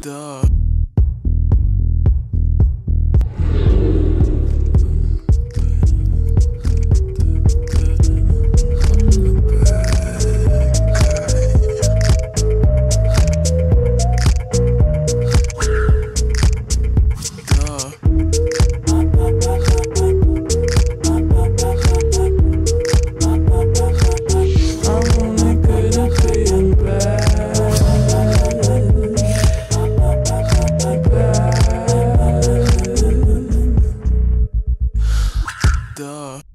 Duh. Duh. Duh.